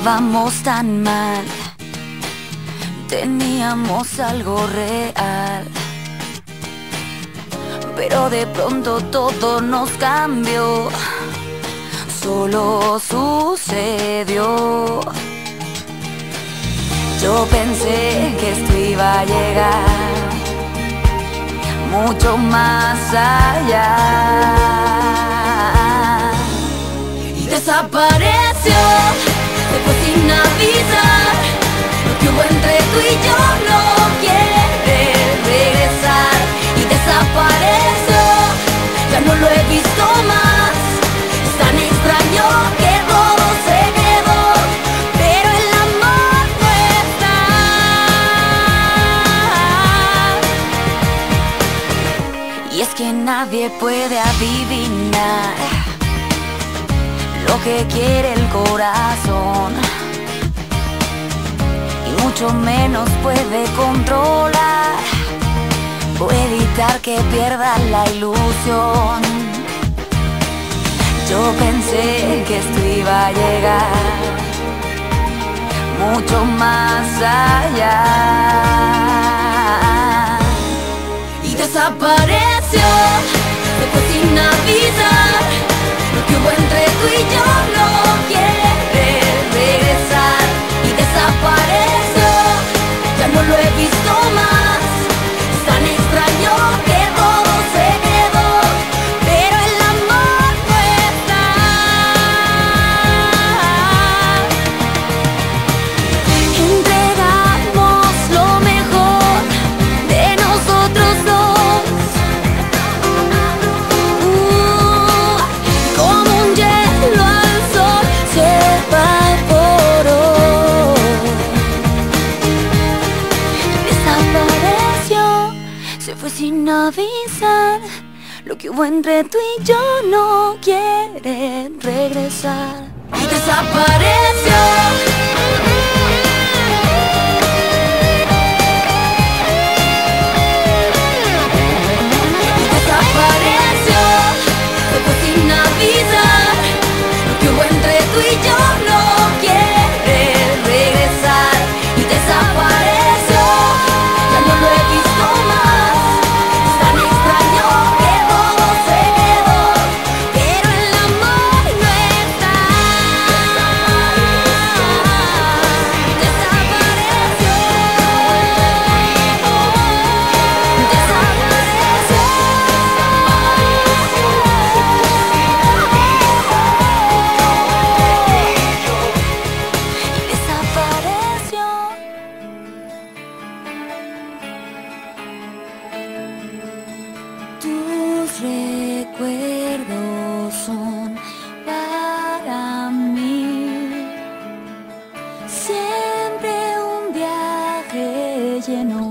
estábamos tan mal, teníamos algo real. Pero de pronto todo nos cambió, solo sucedió. Yo pensé que esto iba a llegar mucho más allá. Y desapareció, Lo que hubo entre tú y yo no quiere regresar. Y desapareció, ya no lo he visto más. Es tan extraño que todo se quedó, pero el amor está. Y es que nadie puede adivinar lo que quiere el corazón. Mucho menos puede controlar o evitar que pierda la ilusión. Yo pensé que esto iba a llegar mucho más allá. Y desapareció, avisar. Lo que hubo entre tú y yo no quiere regresar. Y desapareció. Recuerdos son para mí. Siempre un viaje lleno